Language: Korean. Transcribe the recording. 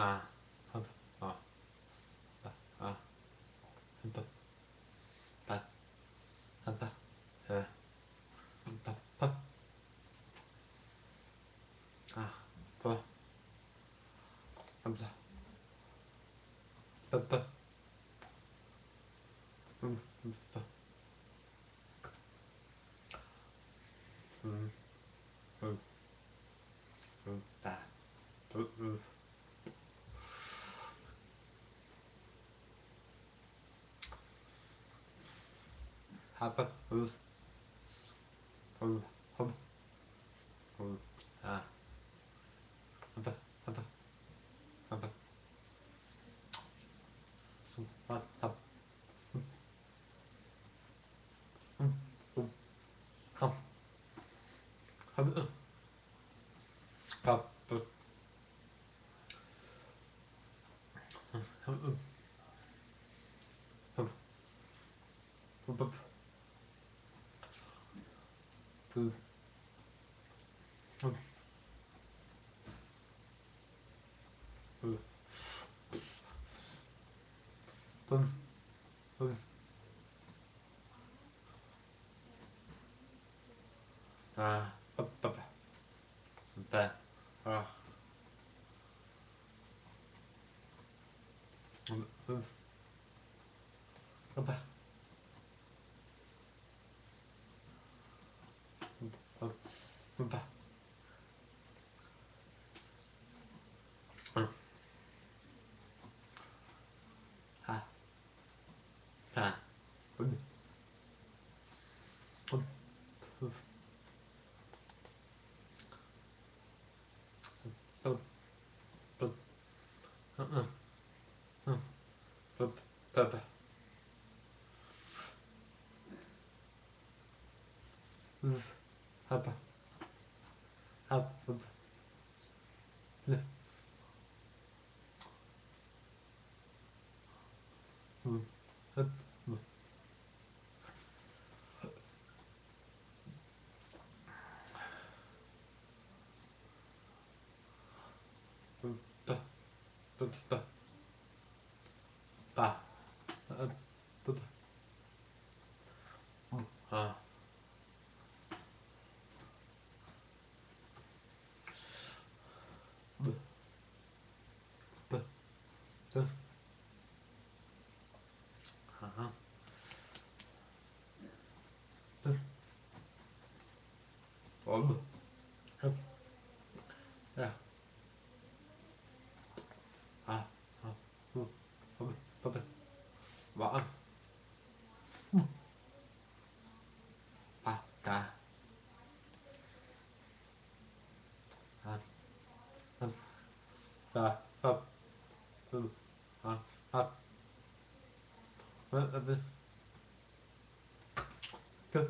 아, 한, 어, 아, 아, 한다, 다, 한다, 예, 한다, 팟, 아, 봐, 감사, 빠, 빠, 음, 음, 빠, 음, 음, 음, 다, 음, 음. حبك حب حب حب حب ها حبك حب حب حب حب حب حب حب حب 그, 음, 그, 돈, 돈, 아, 빠빠 빠, 빠, 아, 음, 음, Même pas. Ah. Ah. Papa. Papa. 아, 네. 음, 음. 아. Dur. Aha. Dur. Oldu. Hop. Ya. Ha. Ha. Hu. Hop. Hop. Vã. Hu. Pa. Ta. Ha. Hop. Ta. 嗯啊啊不是呃不走